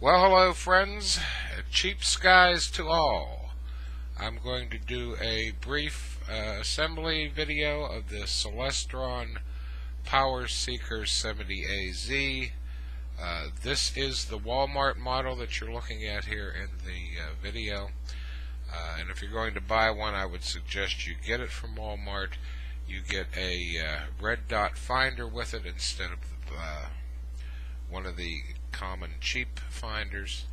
Well, hello friends, cheap skies to all. I'm going to do a brief uh, assembly video of the Celestron PowerSeeker 70AZ. Uh, this is the Walmart model that you're looking at here in the uh, video. Uh, and if you're going to buy one, I would suggest you get it from Walmart. You get a uh, red dot finder with it instead of uh, one of the common cheap finders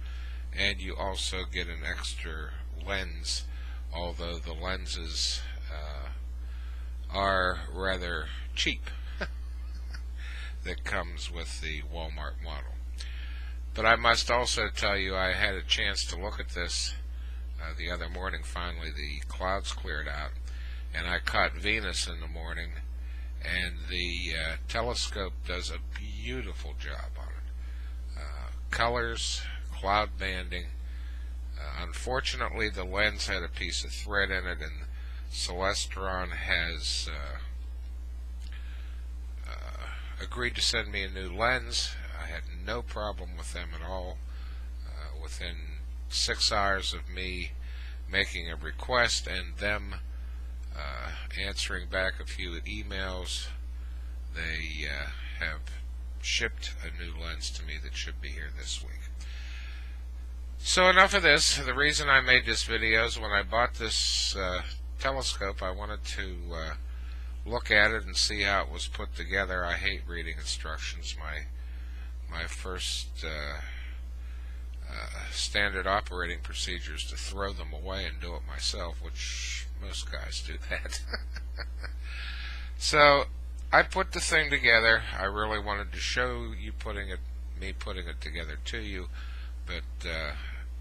and you also get an extra lens although the lenses uh, are rather cheap that comes with the Walmart model but I must also tell you I had a chance to look at this uh, the other morning finally the clouds cleared out and I caught Venus in the morning and the uh, telescope does a beautiful job on it. Colors, cloud banding. Uh, unfortunately, the lens had a piece of thread in it, and Celestron has uh, uh, agreed to send me a new lens. I had no problem with them at all. Uh, within six hours of me making a request and them uh, answering back a few emails. They uh, have shipped a new lens to me that should be here this week. So enough of this. The reason I made this video is when I bought this uh, telescope, I wanted to uh, look at it and see how it was put together. I hate reading instructions. My my first uh, uh, standard operating procedure is to throw them away and do it myself, which most guys do that. so I put the thing together. I really wanted to show you putting it, me putting it together to you, but uh,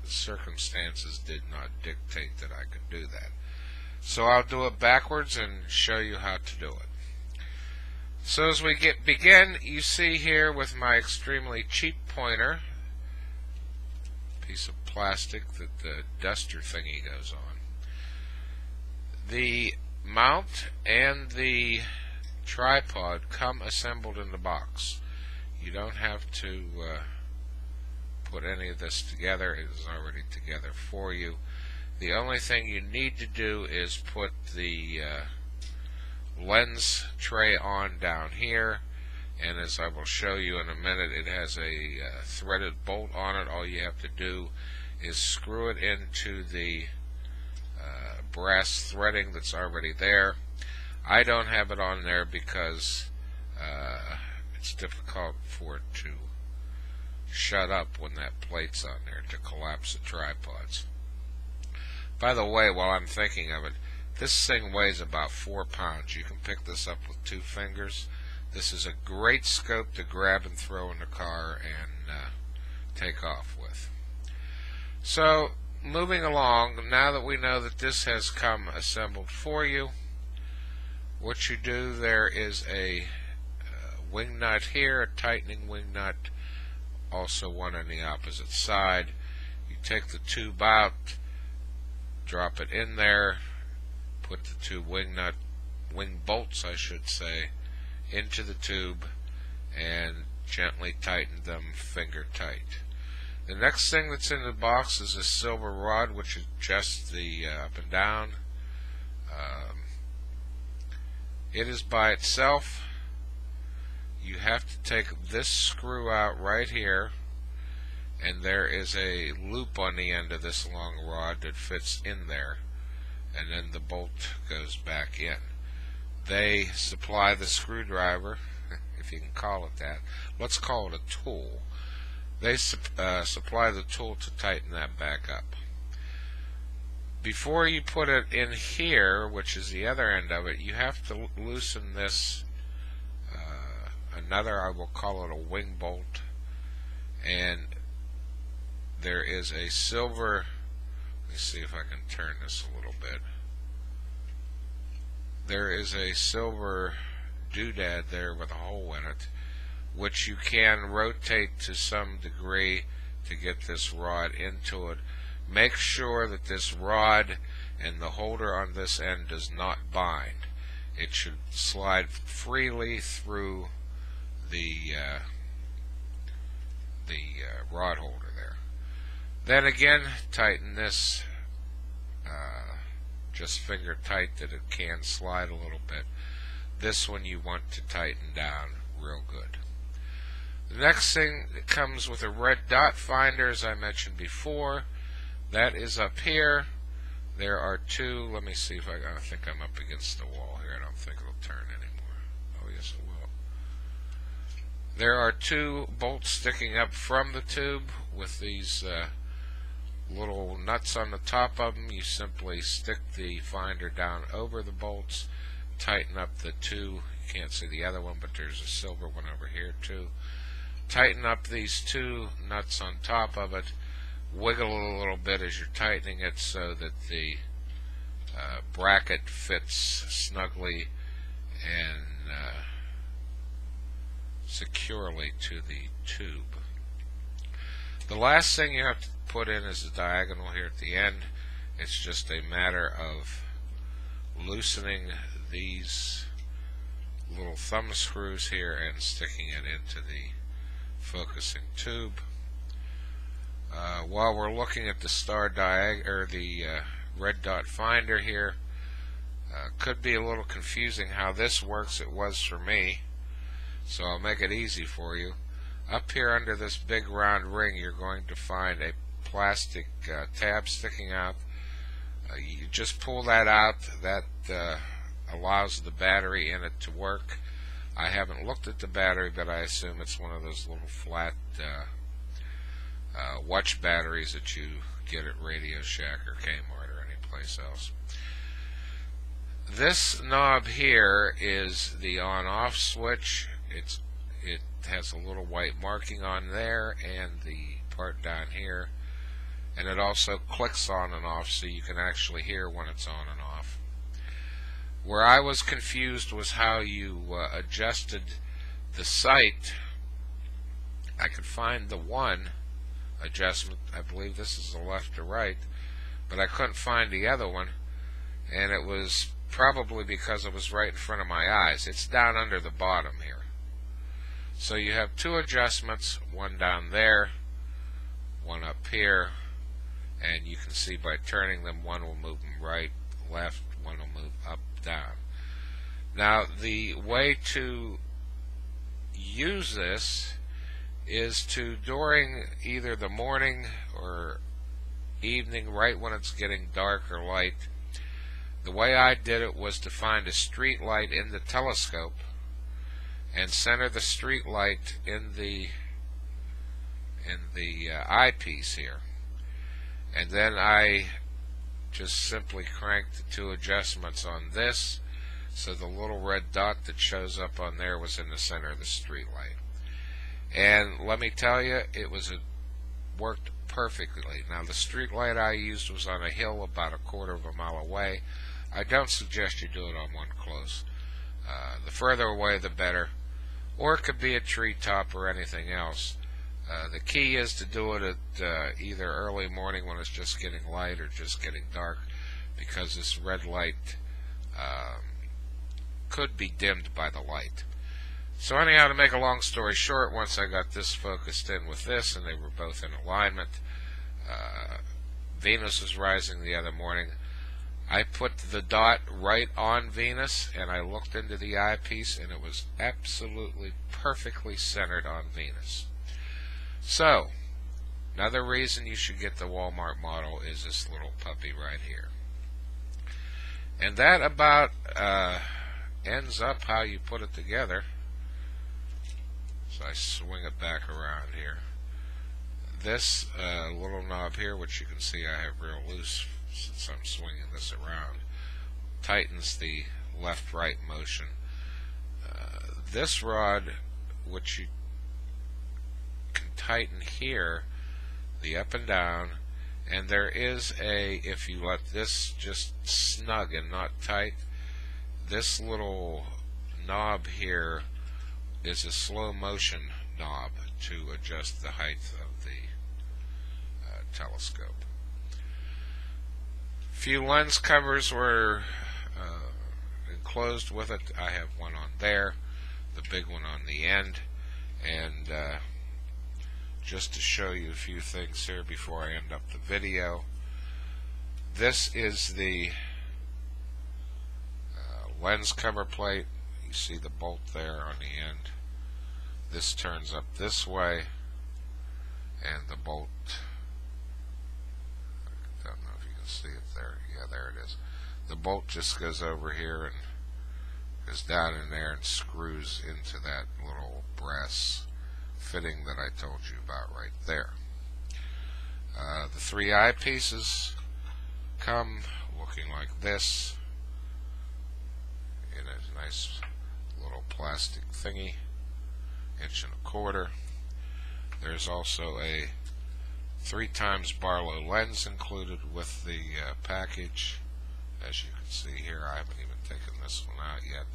circumstances did not dictate that I could do that. So I'll do it backwards and show you how to do it. So as we get begin, you see here with my extremely cheap pointer, piece of plastic that the duster thingy goes on the mount and the tripod come assembled in the box. You don't have to uh, put any of this together. It is already together for you. The only thing you need to do is put the uh, lens tray on down here and as I will show you in a minute it has a uh, threaded bolt on it. All you have to do is screw it into the brass threading that's already there. I don't have it on there because uh, it's difficult for it to shut up when that plate's on there to collapse the tripods. By the way, while I'm thinking of it, this thing weighs about four pounds. You can pick this up with two fingers. This is a great scope to grab and throw in the car and uh, take off with. So moving along, now that we know that this has come assembled for you, what you do there is a uh, wing nut here, a tightening wing nut, also one on the opposite side. You take the tube out, drop it in there, put the two wing nut, wing bolts I should say, into the tube and gently tighten them finger tight. The next thing that's in the box is a silver rod which adjusts the uh, up and down. Um, it is by itself. You have to take this screw out right here and there is a loop on the end of this long rod that fits in there and then the bolt goes back in. They supply the screwdriver, if you can call it that. Let's call it a tool they uh, supply the tool to tighten that back up. Before you put it in here, which is the other end of it, you have to loosen this, uh, another, I will call it a wing bolt, and there is a silver, let me see if I can turn this a little bit. There is a silver doodad there with a hole in it which you can rotate to some degree to get this rod into it. Make sure that this rod and the holder on this end does not bind. It should slide freely through the uh, the uh, rod holder there. Then again, tighten this uh, just finger tight that it can slide a little bit. This one you want to tighten down real good. The next thing that comes with a red dot finder, as I mentioned before, that is up here. There are two. Let me see if I, I think I'm up against the wall here. I don't think it'll turn anymore. Oh, yes, it will. There are two bolts sticking up from the tube with these uh, little nuts on the top of them. You simply stick the finder down over the bolts, tighten up the two. You can't see the other one, but there's a silver one over here too. Tighten up these two nuts on top of it wiggle a little bit as you're tightening it so that the uh, bracket fits snugly and uh, securely to the tube. The last thing you have to put in is the diagonal here at the end. It's just a matter of loosening these little thumb screws here and sticking it into the focusing tube. Uh, while we're looking at the star diag or the uh, red dot finder here, uh, could be a little confusing how this works. It was for me, so I'll make it easy for you. Up here under this big round ring, you're going to find a plastic uh, tab sticking out. Uh, you just pull that out. That allows the battery in it to work. I haven't looked at the battery, but I assume it's one of those little flat uh, watch batteries that you get at Radio Shack or Kmart or any place else. This knob here is the on-off switch. It's it has a little white marking on there and the part down here and it also clicks on and off so you can actually hear when it's on and off. Where I was confused was how you uh, adjusted the sight. I could find the one adjustment. I believe this is the left to right, but I couldn't find the other one, and it was probably because it was right in front of my eyes. It's down under the bottom here. So you have two adjustments, one down there, one up here, and you can see by turning them, one will move them right, left, one will move up, down. Now, the way to use this is to during either the morning or evening, right when it's getting dark or light, the way I did it was to find a street light in the telescope and center the street light in the in the uh, eyepiece here. And then I just simply cranked the two adjustments on this so the little red dot that shows up on there was in the center of the street light. And let me tell you, it was a, worked perfectly. Now the street light I used was on a hill about a quarter of a mile away. I don't suggest you do it on one close. Uh, the further away, the better. Or it could be a treetop or anything else. Uh, the key is to do it at uh, either early morning when it's just getting light or just getting dark, because this red light um, could be dimmed by the light. So anyhow, to make a long story short, once I got this focused in with this, and they were both in alignment, uh, Venus was rising the other morning. I put the dot right on Venus, and I looked into the eyepiece, and it was absolutely perfectly centered on Venus. So, another reason you should get the Walmart model is this little puppy right here. And that about uh, ends up how you put it together. So I swing it back around here. This uh, little knob here, which you can see I have real loose since I'm swinging this around, tightens the left-right motion. Uh, this rod, which you can tighten here, the up and down, and there is a, if you let this just snug and not tight, this little knob here is a slow motion knob to adjust the height of the uh, telescope. Few lens covers were uh, enclosed with it. I have one on there, the big one on the end, and uh, just to show you a few things here before I end up the video. This is the uh, lens cover plate. You see the bolt there on the end. This turns up this way and the bolt I don't know if you can see it there. Yeah, there it is. The bolt just goes over here and goes down in there and screws into that little brass fitting that I told you about right there. Uh, the three eyepieces come looking like this in a nice little plastic thingy, inch and a quarter. There's also a three times Barlow lens included with the uh, package. As you can see here, I haven't even taken this one out yet.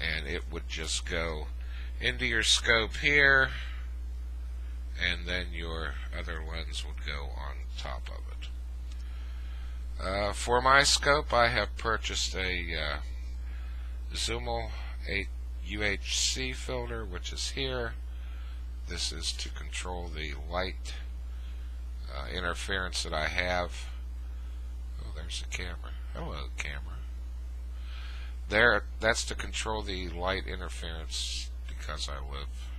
And it would just go into your scope here and then your other lens would go on top of it. Uh, for my scope I have purchased a uh, Zhumell 8 UHC filter which is here. This is to control the light uh, interference that I have. Oh, there's the camera. Hello, camera. There, that's to control the light interference because I live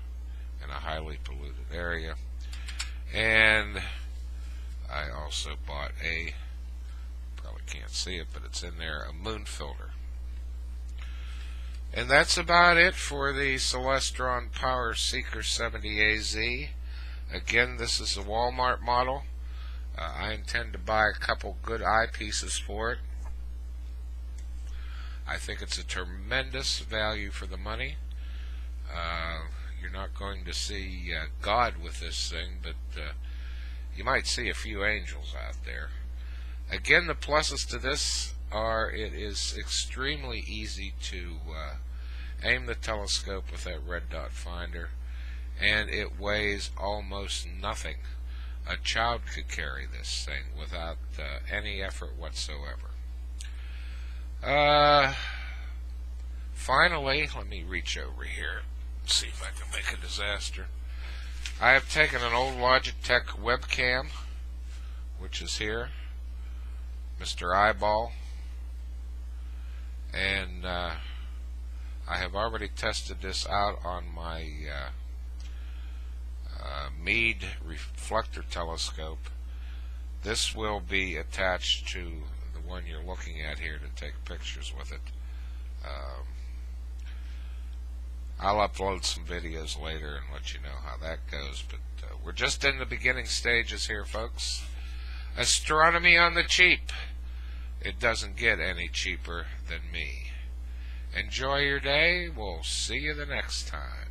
in a highly polluted area. And I also bought a, probably can't see it, but it's in there, a moon filter. And that's about it for the Celestron PowerSeeker 70AZ. Again, this is a Walmart model. Uh, I intend to buy a couple good eyepieces for it. I think it's a tremendous value for the money. Uh, you're not going to see uh, God with this thing, but uh, you might see a few angels out there. Again, the pluses to this are it is extremely easy to uh, aim the telescope with that red dot finder, and it weighs almost nothing. A child could carry this thing without uh, any effort whatsoever. Uh, finally, let me reach over here see if I can make a disaster. I have taken an old Logitech webcam, which is here, Mr. Eyeball, and uh, I have already tested this out on my uh, uh, Meade reflector telescope. This will be attached to the one you're looking at here to take pictures with it. Um, I'll upload some videos later and let you know how that goes. But uh, we're just in the beginning stages here, folks. Astronomy on the cheap. It doesn't get any cheaper than me. Enjoy your day. We'll see you the next time.